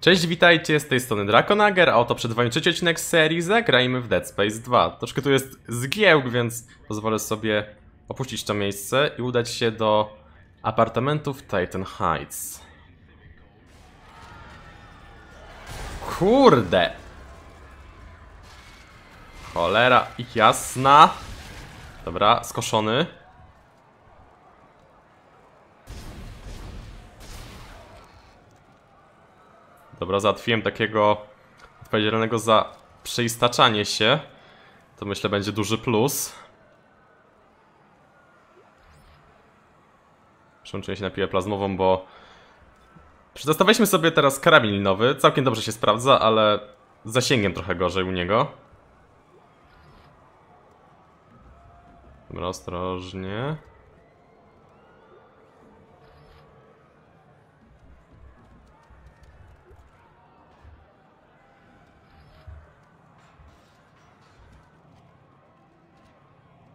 Cześć, witajcie, z tej strony Drakonager, a oto przed wami trzeci odcinek serii Zagrajmy w Dead Space 2. Troszkę tu jest zgiełk, więc pozwolę sobie opuścić to miejsce i udać się do apartamentów Titan Heights. Kurde! Cholera jasna. Dobra, skoszony. Dobra, załatwiłem takiego odpowiedzialnego za przeistaczanie się. To myślę będzie duży plus. Przełączyłem się na piłę plazmową, bo... Przetestowaliśmy sobie teraz karabin linowy. Całkiem dobrze się sprawdza, ale z zasięgiem trochę gorzej u niego. Dobra, ostrożnie.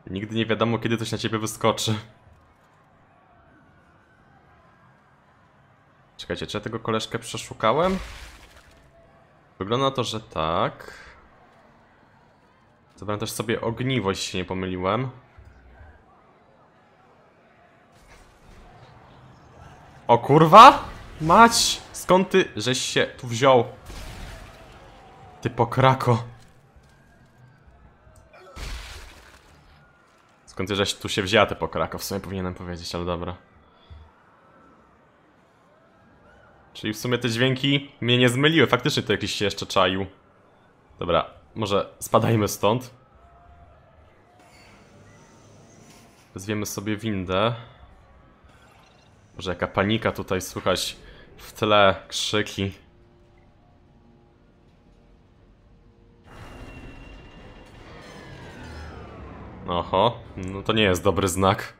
Nigdy nie wiadomo, kiedy coś na ciebie wyskoczy. Czekajcie, czy ja tego koleżkę przeszukałem? Wygląda na to, że tak. Zabrałem też sobie ogniwo, jeśli się nie pomyliłem. O kurwa! Mać! Skąd ty żeś się tu wziął? Ty pokrako. Skąd żeś tu się wzięła ty pokrako? W sumie powinienem powiedzieć, ale dobra. Czyli w sumie te dźwięki mnie nie zmyliły. Faktycznie to jakiś się jeszcze czaił. Dobra, może spadajmy stąd. Wezwiemy sobie windę. Może jaka panika tutaj słychać w tle, krzyki. Oho, no to nie jest dobry znak.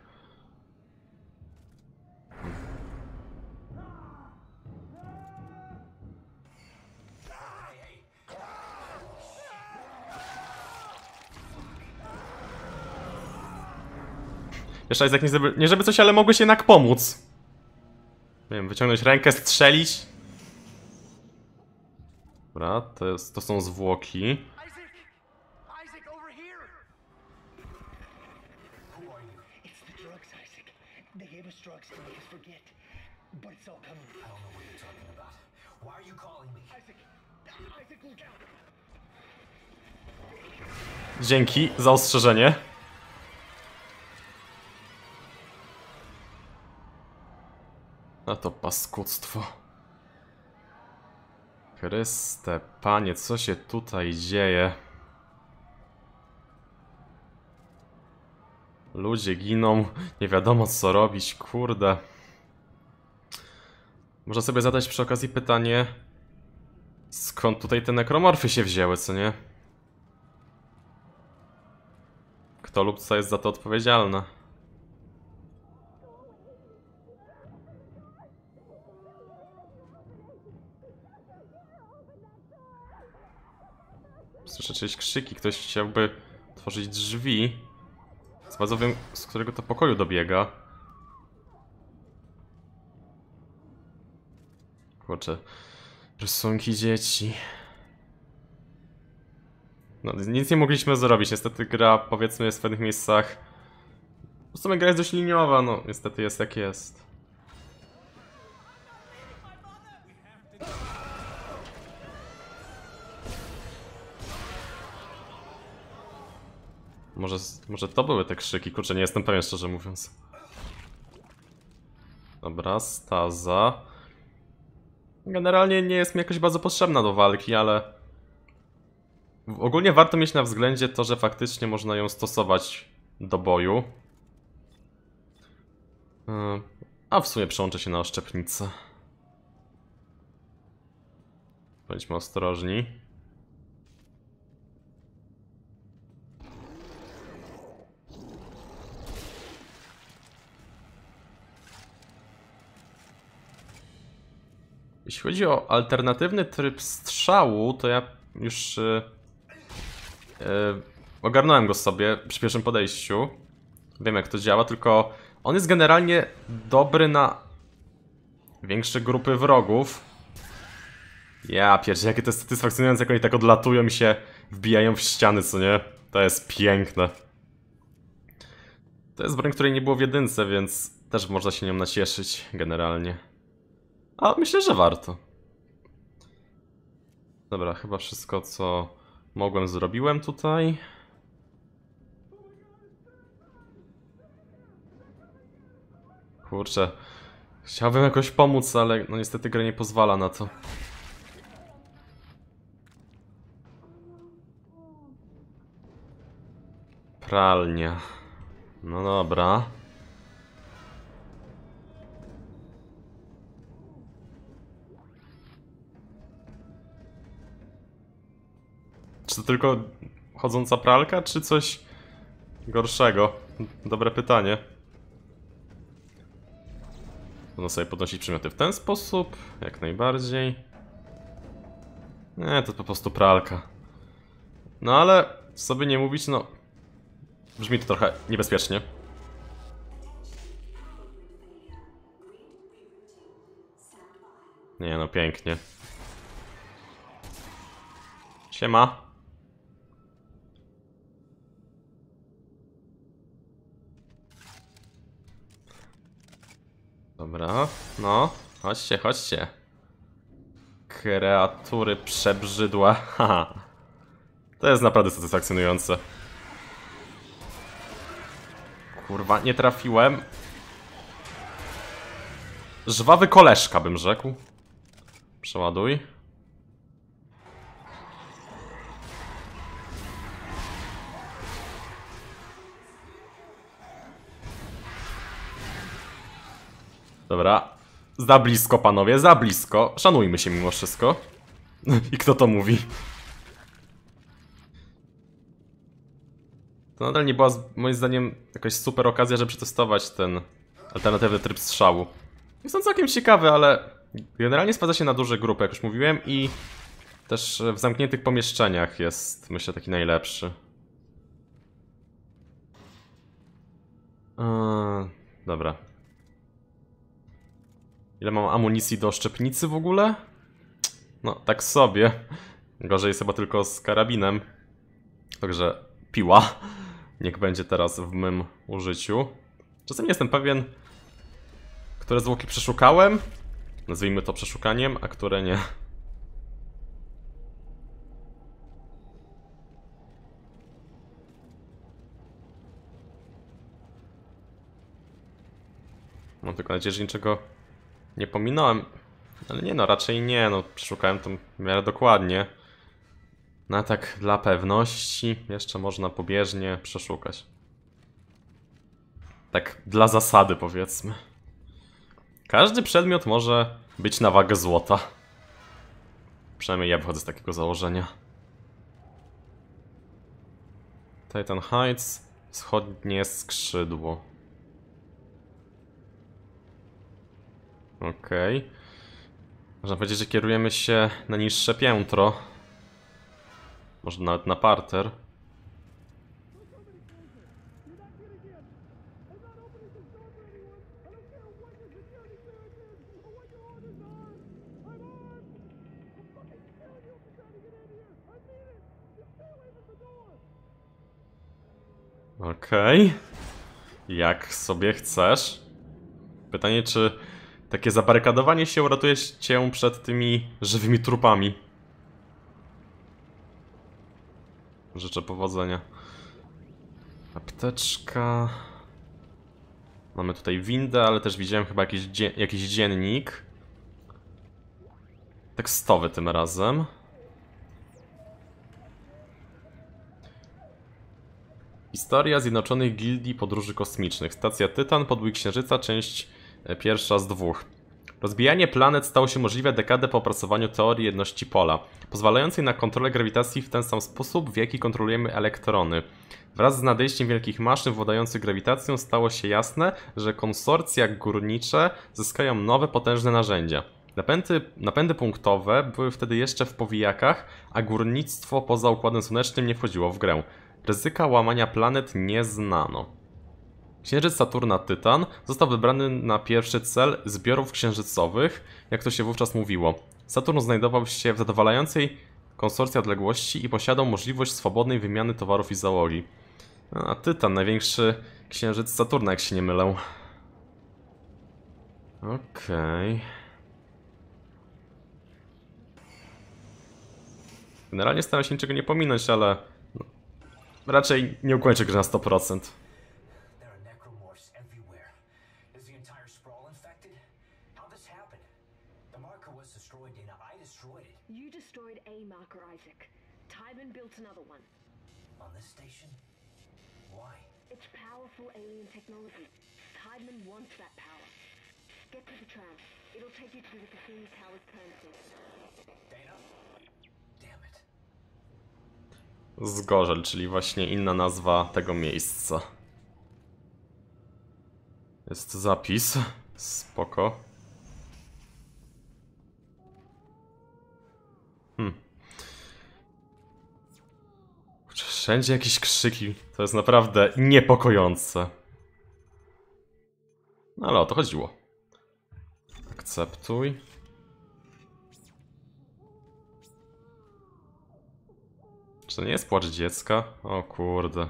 Jeszcze Isaac nie żeby, nie żeby coś, ale mogłeś jednak pomóc. Nie wiem, wyciągnąć rękę, strzelić. Dobra, to, jest, to są zwłoki. Dzięki za ostrzeżenie. No to paskudztwo. Chryste, panie, co się tutaj dzieje? Ludzie giną, nie wiadomo co robić, kurde. Można sobie zadać przy okazji pytanie, skąd tutaj te nekromorfy się wzięły, co nie? Kto lub co jest za to odpowiedzialne? Słyszę czyjeś krzyki, ktoś chciałby otworzyć drzwi. Z bardzo wiem, z którego to pokoju dobiega. Kurczę. Rysunki dzieci. No, nic nie mogliśmy zrobić. Niestety gra, powiedzmy, jest w pewnych miejscach... W sumie gra jest dość liniowa, no niestety jest jak jest. Może, może to były te krzyki? Kurczę, nie jestem pewien, szczerze mówiąc. Dobra, staza. Generalnie nie jest mi jakoś bardzo potrzebna do walki, ale... Ogólnie warto mieć na względzie to, że faktycznie można ją stosować do boju. Yy, A w sumie przełączę się na oszczepnicę. Bądźmy ostrożni. Jeśli chodzi o alternatywny tryb strzału, to ja już yy, ogarnąłem go sobie przy pierwszym podejściu. Wiem jak to działa, tylko on jest generalnie dobry na większe grupy wrogów. Ja pierdzie, jakie to jest satysfakcjonujące, jak oni tak odlatują i się wbijają w ściany, co nie? To jest piękne. To jest broń, której nie było w jedynce, więc też można się nią nacieszyć generalnie. A myślę, że warto. Dobra, chyba wszystko, co mogłem, zrobiłem tutaj. Kurczę. Chciałbym jakoś pomóc, ale no niestety gra nie pozwala na to. Pralnia. No dobra. Czy to tylko chodząca pralka, czy coś gorszego? Dobre pytanie. Można sobie podnosić przedmioty w ten sposób, jak najbardziej. Nie, to po prostu pralka. No ale, by nie mówić, no... Brzmi to trochę niebezpiecznie. Nie no, pięknie. Siema. Dobra, no, chodźcie, chodźcie. Kreatury przebrzydłe, haha. To jest naprawdę satysfakcjonujące. Kurwa, nie trafiłem. Żwawy koleżka, bym rzekł. Przeładuj. Dobra. Za blisko, panowie, za blisko. Szanujmy się mimo wszystko. I kto to mówi? To nadal nie była, moim zdaniem, jakaś super okazja, żeby przetestować ten alternatywny tryb strzału. Jest on całkiem ciekawy, ale generalnie sprawdza się na duże grupy, jak już mówiłem, i też w zamkniętych pomieszczeniach jest, myślę, taki najlepszy. Eee, dobra. Ile mam amunicji do szczepnicy w ogóle? No, tak sobie. Gorzej jest chyba tylko z karabinem. Także piła. Niech będzie teraz w mym użyciu. Czasem nie jestem pewien, które zwłoki przeszukałem. Nazwijmy to przeszukaniem, a które nie. Mam tylko nadzieję, że niczego nie pominąłem. Ale nie no, raczej nie, no przeszukałem to w miarę dokładnie. No tak dla pewności jeszcze można pobieżnie przeszukać. Tak dla zasady powiedzmy. Każdy przedmiot może być na wagę złota. Przynajmniej ja wychodzę z takiego założenia. Titan Heights, wschodnie skrzydło. Okej. Można powiedzieć, że kierujemy się na niższe piętro. Może nawet na parter. Okej. Jak sobie chcesz. Pytanie, czy takie zabarykadowanie się uratuje cię przed tymi żywymi trupami. Życzę powodzenia. Apteczka. Mamy tutaj windę, ale też widziałem chyba jakiś, dzie jakiś dziennik. Tekstowy tym razem. Historia Zjednoczonych Gildii Podróży Kosmicznych. Stacja Tytan, Podbój Księżyca, część pierwsza z dwóch. Rozbijanie planet stało się możliwe dekadę po opracowaniu teorii jedności pola, pozwalającej na kontrolę grawitacji w ten sam sposób, w jaki kontrolujemy elektrony. Wraz z nadejściem wielkich maszyn władających grawitacją stało się jasne, że konsorcja górnicze zyskają nowe potężne narzędzia. Napędy, napędy punktowe były wtedy jeszcze w powijakach, a górnictwo poza Układem Słonecznym nie wchodziło w grę. Ryzyka łamania planet nie znano. Księżyc Saturna Tytan został wybrany na pierwszy cel zbiorów księżycowych, jak to się wówczas mówiło. Saturn znajdował się w zadowalającej konsorcji odległości i posiadał możliwość swobodnej wymiany towarów i załogi. A Tytan, największy księżyc Saturna, jak się nie mylę. Okej. Generalnie staram się niczego nie pominąć, ale... no, Raczej nie ukończę gry na 100%. Technology. Tideman wants that power. Get to the tram. It'll take you to the Cassini Towers premises. Dana? Damn it. Zgorzel, czyli właśnie inna nazwa tego miejsca. Jest zapis. Spoko. Hmm. Wszędzie jakieś krzyki. To jest naprawdę niepokojące. Ale o to chodziło. Akceptuj. Czy to nie jest płacz dziecka? O kurde.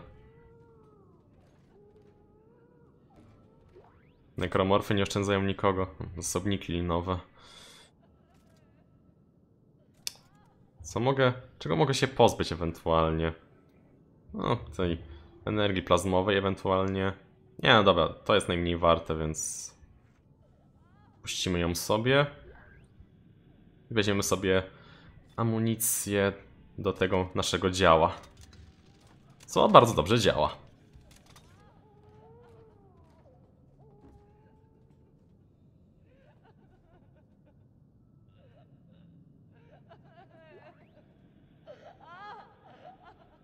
Nekromorfy nie oszczędzają nikogo. Zasobniki linowe. Co mogę... Czego mogę się pozbyć ewentualnie? No, tej energii plazmowej ewentualnie. Nie, no dobra, to jest najmniej warte, więc... Puścimy ją sobie. Weźmiemy sobie amunicję do tego naszego działa. Co bardzo dobrze działa.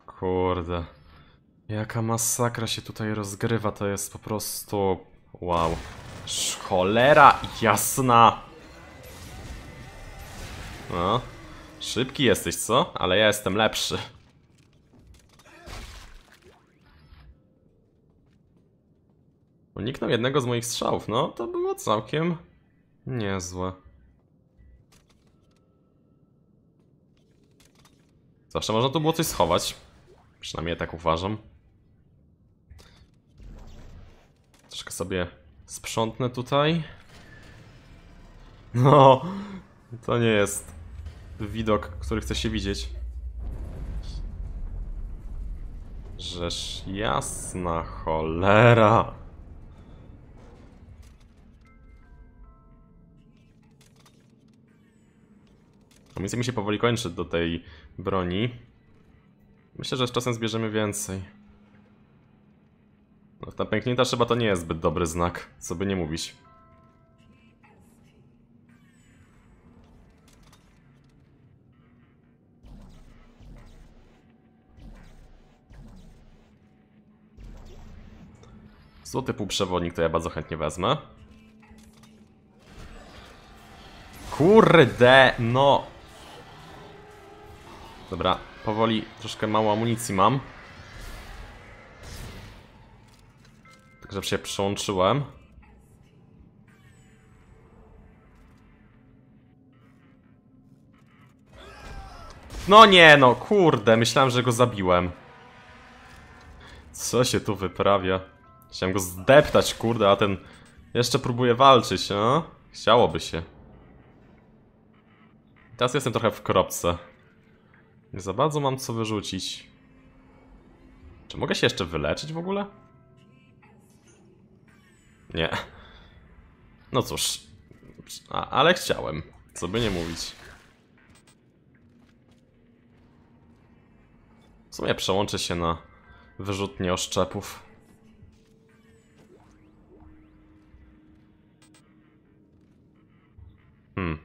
Kurde. Jaka masakra się tutaj rozgrywa, to jest po prostu... Wow. Cholera jasna! No. Szybki jesteś, co? Ale ja jestem lepszy. Uniknął jednego z moich strzałów, no to było całkiem niezłe. Zawsze można tu było coś schować. Przynajmniej tak uważam. Troszkę sobie sprzątnę tutaj. No, to nie jest widok, który chce się widzieć. Rzesz jasna cholera. Amunicja mi się powoli kończy do tej broni. Myślę, że z czasem zbierzemy więcej. No, ta pęknięta szyba to nie jest zbyt dobry znak, co by nie mówić. Złoty półprzewodnik to ja bardzo chętnie wezmę. Kurde, no. Dobra, powoli troszkę mało amunicji mam. Także się przyłączyłem. No nie, no kurde, myślałem, że go zabiłem. Co się tu wyprawia? Chciałem go zdeptać, kurde, a ten jeszcze próbuje walczyć, no? Chciałoby się. Teraz jestem trochę w kropce. Nie za bardzo mam co wyrzucić. Czy mogę się jeszcze wyleczyć w ogóle? Nie. No cóż. A, ale chciałem. Co by nie mówić. W sumie przełączę się na wyrzutnie oszczepów. Hmm.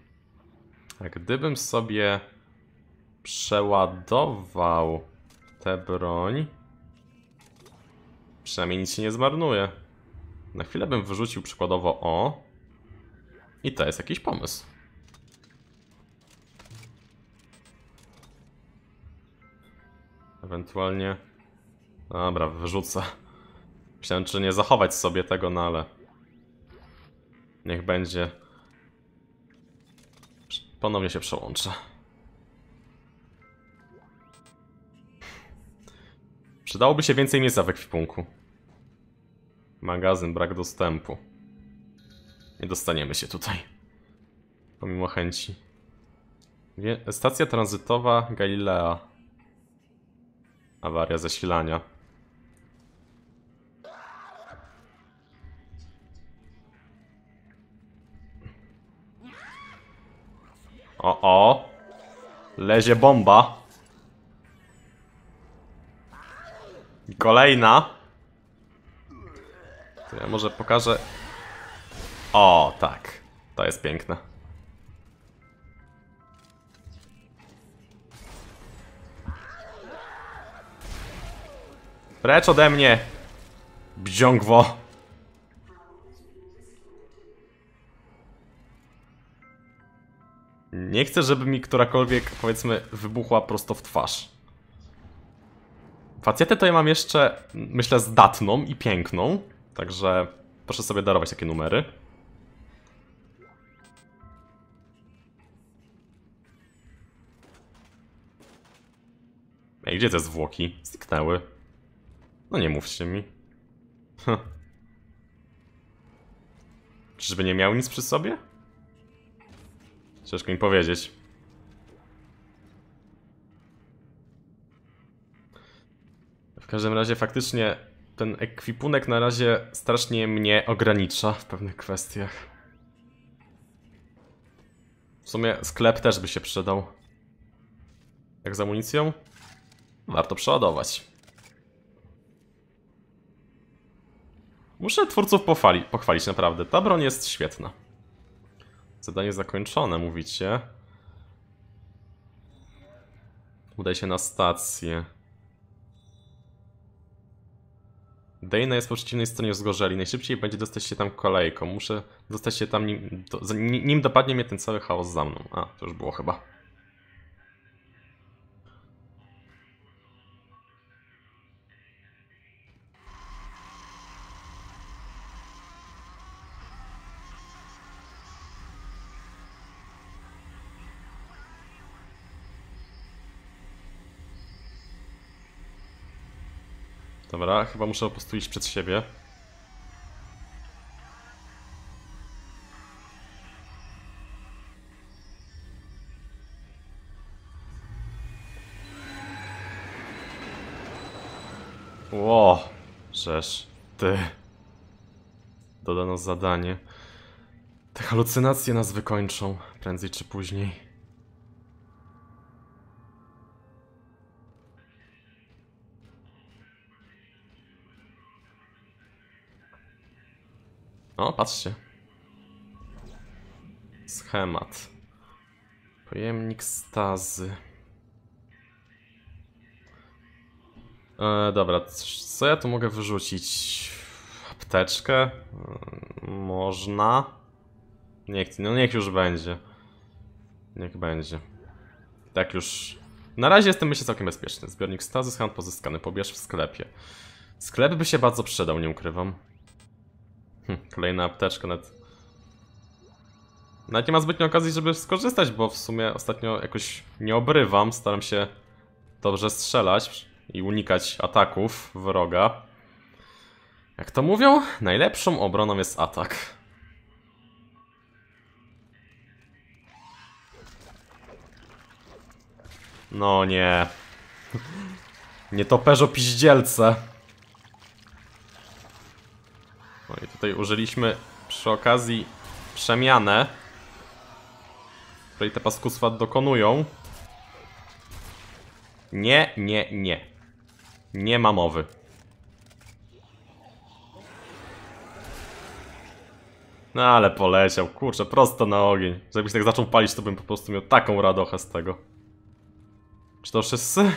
A gdybym sobie przeładował tę broń, przynajmniej nic się nie zmarnuje. Na chwilę bym wyrzucił przykładowo o i to jest jakiś pomysł. Ewentualnie Dobra, wyrzucę. Myślałem, czy nie zachować sobie tego, no ale... Niech będzie. Ponownie się przełączę. Przydałoby się więcej miejsca w ekwipunku. Magazyn, brak dostępu. Nie dostaniemy się tutaj. Pomimo chęci. Wie- Stacja tranzytowa Galilea. Awaria zasilania. O, o! Lezie bomba. Kolejna. Może pokażę. O, tak. To jest piękne. Precz ode mnie! Bdziągwo! Nie chcę, żeby mi którakolwiek, powiedzmy, wybuchła prosto w twarz. Facjetę to ja mam jeszcze, myślę, zdatną i piękną. Także proszę sobie darować takie numery. Ej, gdzie te zwłoki? Zniknęły. No nie mówcie mi. Hm. Czyżby nie miał nic przy sobie? Ciężko mi powiedzieć. W każdym razie faktycznie ten ekwipunek na razie strasznie mnie ogranicza w pewnych kwestiach. W sumie sklep też by się przydał. Jak z amunicją? Warto przeładować. Muszę twórców pochwali, pochwalić, naprawdę. Ta broń jest świetna. Zadanie zakończone, mówicie. Udaj się na stację. Dana jest po przeciwnej stronie wzgorzeli. Najszybciej będzie dostać się tam kolejką. Muszę dostać się tam, nim, do, nim dopadnie mnie ten cały chaos za mną. A, to już było chyba. Dobra, chyba muszę po prostu iść przed siebie. Ło, żeż ty. Dodano zadanie. Te halucynacje nas wykończą, prędzej czy później. O, patrzcie. Schemat. Pojemnik stazy. E, dobra, co ja tu mogę wyrzucić? Apteczkę? Można. Niech, no niech już będzie. Niech będzie. Tak już. Na razie jestem myślę całkiem bezpieczny. Zbiornik stazy, schemat pozyskany. Pobierz w sklepie. Sklep by się bardzo przydał, nie ukrywam. Hm, kolejna apteczka nawet. Nawet nie ma zbytnio okazji, żeby skorzystać, bo w sumie ostatnio jakoś nie obrywam. Staram się dobrze strzelać i unikać ataków wroga. Jak to mówią, najlepszą obroną jest atak. No nie. Nie toperzo piździelce. No i tutaj użyliśmy przy okazji przemianę, której te paskustwa dokonują. Nie, nie, nie. Nie ma mowy. No ale poleciał, kurczę, prosto na ogień. Żebyś tak zaczął palić, to bym po prostu miał taką radochę z tego. Czy to wszyscy?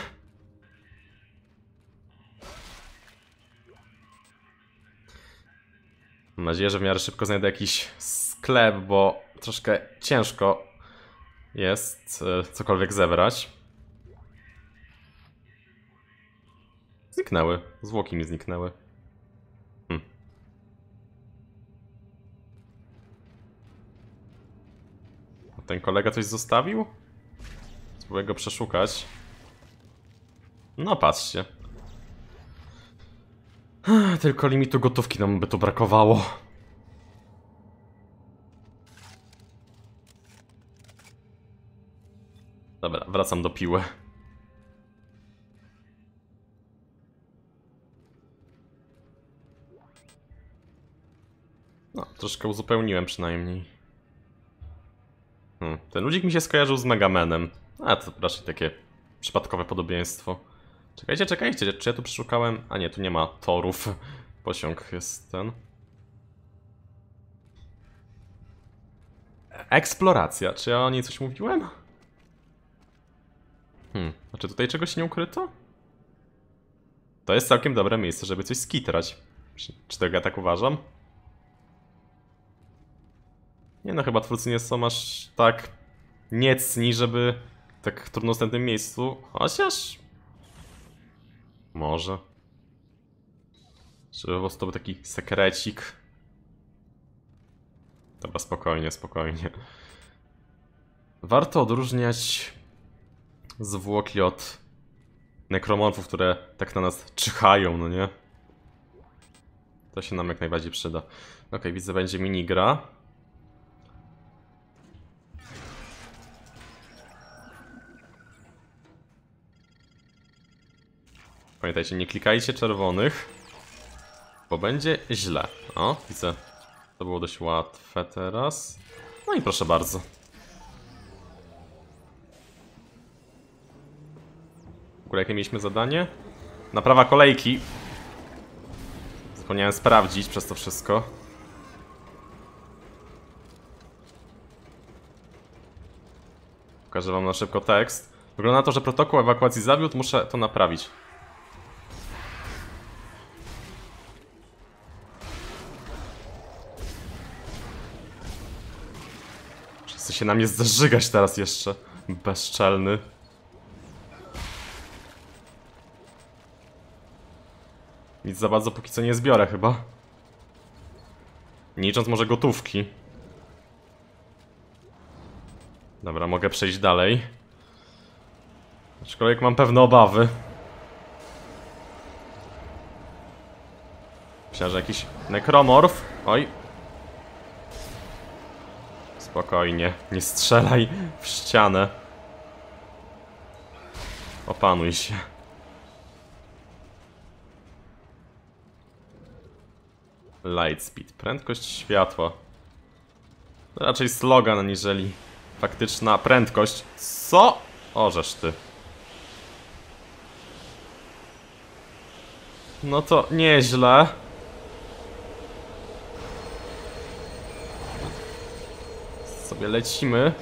Mam nadzieję, że w miarę szybko znajdę jakiś sklep, bo troszkę ciężko jest e, cokolwiek zebrać. zniknęły. Zwłoki mi zniknęły. Hm. A ten kolega coś zostawił? Spróbuję go przeszukać. No patrzcie. Tylko limitu gotówki nam by tu brakowało. Dobra, wracam do piły. No, troszkę uzupełniłem przynajmniej. Hmm, ten ludzik mi się skojarzył z Megamanem. A, to raczej takie przypadkowe podobieństwo. Czekajcie, czekajcie, czy ja tu przeszukałem? A nie, tu nie ma torów. Posiąg jest ten. Eksploracja. Czy ja o niej coś mówiłem? Hmm, a czy tutaj czegoś nie ukryto? To jest całkiem dobre miejsce, żeby coś skitrać. Czy, tego ja tak uważam? Nie no, chyba twórcy nie są aż tak niecni, żeby tak w trudnostępnym miejscu. Chociaż... Może. Żeby był taki sekrecik. Dobra, spokojnie, spokojnie. Warto odróżniać zwłoki od nekromorfów, które tak na nas czyhają, no nie? To się nam jak najbardziej przyda. Okej, widzę, będzie minigra. Pamiętajcie, nie klikajcie czerwonych, bo będzie źle. O, widzę. To było dość łatwe teraz. No i proszę bardzo. W ogóle jakie mieliśmy zadanie? Naprawa kolejki. Zapomniałem sprawdzić przez to wszystko. Pokażę wam na szybko tekst. Wygląda na to, że protokół ewakuacji zawiódł, muszę to naprawić. Się na mnie zżygać teraz jeszcze. Bezczelny. Nic za bardzo póki co nie zbiorę chyba. Nie licząc może gotówki. Dobra, mogę przejść dalej. Aczkolwiek mam pewne obawy. Myślałem, że jakiś nekromorf. Oj. Spokojnie, nie strzelaj w ścianę. Opanuj się. Lightspeed, prędkość światła. To raczej slogan, aniżeli faktyczna prędkość. Co? Orzesz ty. No to nieźle. Sobie lecimy.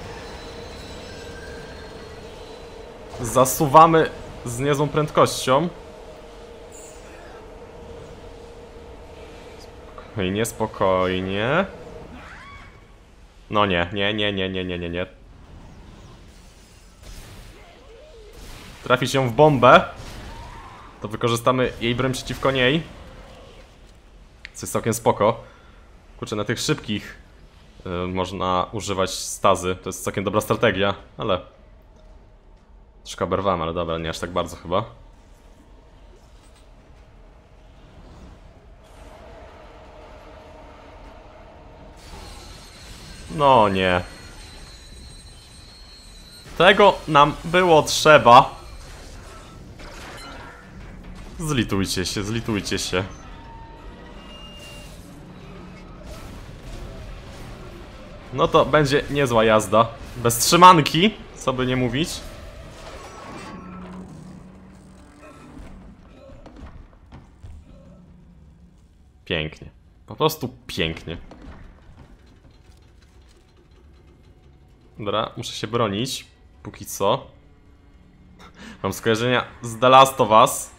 Zasuwamy z niezłą prędkością. Spokojnie, spokojnie. No nie, nie, nie, nie, nie, nie, nie, nie. Trafić ją w bombę. To wykorzystamy jej broń przeciwko niej. Co jest całkiem spoko. Kurczę, na tych szybkich można używać stazy. To jest całkiem dobra strategia, ale... Troszkę oberwałem, ale dobra, nie aż tak bardzo chyba. No nie. Tego nam było trzeba. Zlitujcie się, zlitujcie się. No to będzie niezła jazda. Bez trzymanki, co by nie mówić. Pięknie. Po prostu pięknie. Dobra, muszę się bronić. Póki co. Mam skojarzenia z The Last of Us.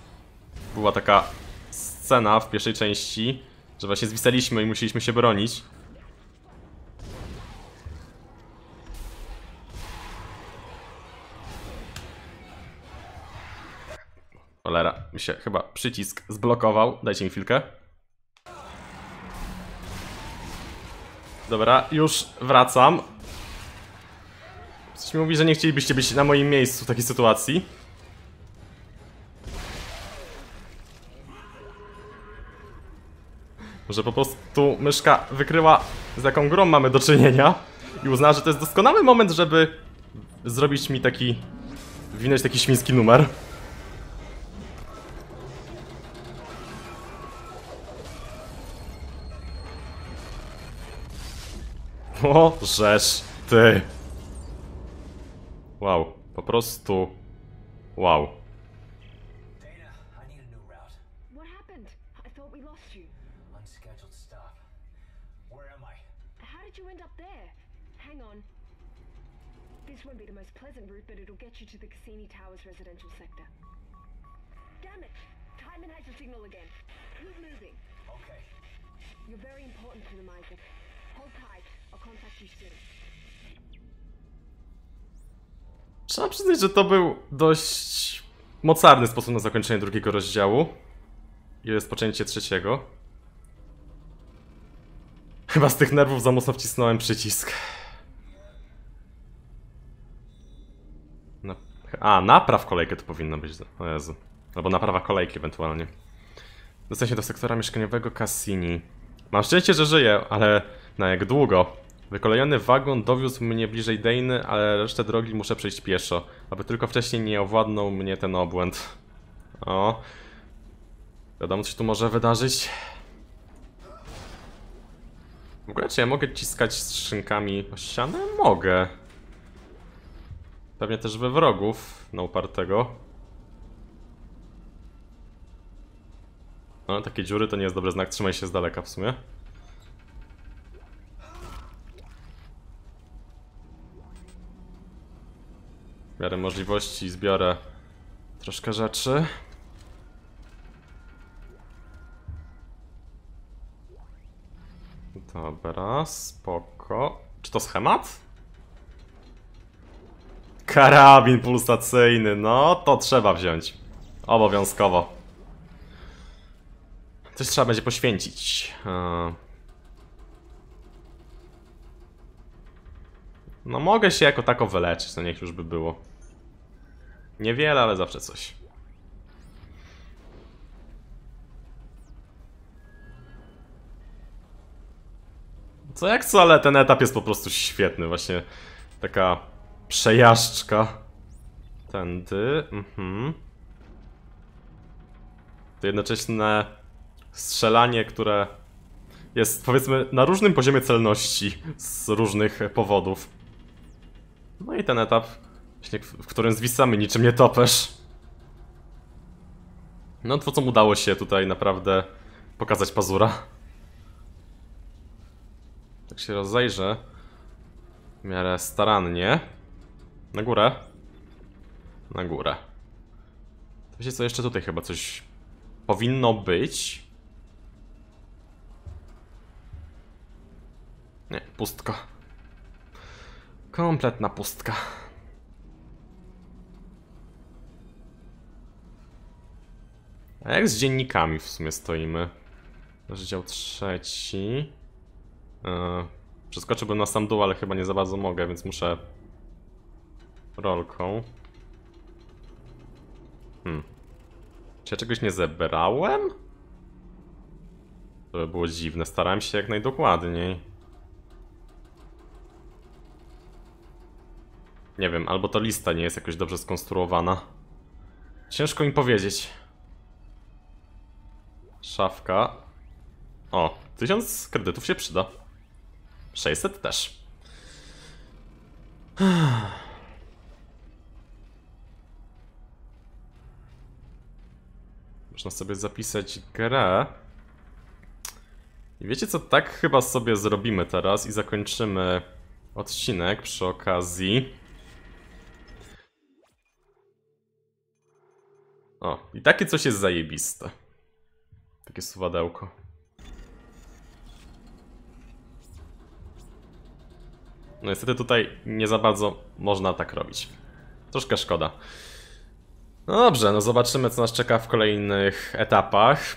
Była taka scena w pierwszej części, że właśnie zwisaliśmy i musieliśmy się bronić. Cholera, mi się chyba przycisk zblokował. Dajcie mi chwilkę. Dobra, już wracam. Coś mi mówi, że nie chcielibyście być na moim miejscu w takiej sytuacji. Że po prostu myszka wykryła z jaką grą mamy do czynienia i uznała, że to jest doskonały moment, żeby zrobić mi taki... winąć taki świński numer. O, ty. Wow, po prostu... Wow. Trzeba przyznać, że to był dość mocarny sposób na zakończenie drugiego rozdziału i rozpoczęcie trzeciego. Chyba z tych nerwów za mocno wcisnąłem przycisk. A, napraw kolejkę to powinno być. O Jezu. Albo naprawa kolejki ewentualnie. Dostałem się do sektora mieszkaniowego Cassini. Mam szczęście, że żyję, ale na jak długo? Wykolejony wagon dowiózł mnie bliżej Dejny, ale resztę drogi muszę przejść pieszo, aby tylko wcześniej nie owładnął mnie ten obłęd. O. Wiadomo, co się tu może wydarzyć. W ogóle, czy ja mogę ciskać skrzynkami o ścianę? Mogę. Pewnie też we wrogów na upartego. No, takie dziury to nie jest dobry znak, trzymaj się z daleka w sumie. W miarę możliwości zbiorę troszkę rzeczy. Dobra, spoko. Czy to schemat? Karabin pulsacyjny, no to trzeba wziąć. Obowiązkowo. Coś trzeba będzie poświęcić. Eee. No mogę się jako tako wyleczyć, no niech już by było. Niewiele, ale zawsze coś. Co jak co, ale ten etap jest po prostu świetny, właśnie taka przejażdżka. Tędy, mhm. To jednoczesne strzelanie, które jest powiedzmy na różnym poziomie celności z różnych powodów. No i ten etap, w którym zwisamy niczym nie topesz. No to co udało się tutaj naprawdę pokazać pazura. Tak się rozejrzę. W miarę starannie. Na górę. Na górę. Wiecie co, jeszcze tutaj chyba coś powinno być. Nie, pustka. Kompletna pustka. A jak z dziennikami w sumie stoimy? Rozdział trzeci. Yy, przeskoczyłbym na sam dół, ale chyba nie za bardzo mogę, więc muszę rolką. Hmm. Czy ja czegoś nie zebrałem? To by było dziwne. Starałem się jak najdokładniej. Nie wiem, albo to lista nie jest jakoś dobrze skonstruowana. Ciężko mi powiedzieć. Szafka. O, 1000 kredytów się przyda. 600 też. Można sobie zapisać grę. I wiecie co, tak chyba sobie zrobimy teraz i zakończymy odcinek przy okazji. O, i takie coś jest zajebiste. Takie suwadełko. No niestety tutaj nie za bardzo można tak robić. Troszkę szkoda. No dobrze, no zobaczymy co nas czeka w kolejnych etapach.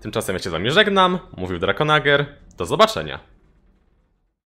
Tymczasem ja się z wami żegnam, mówił Drakonager, do zobaczenia.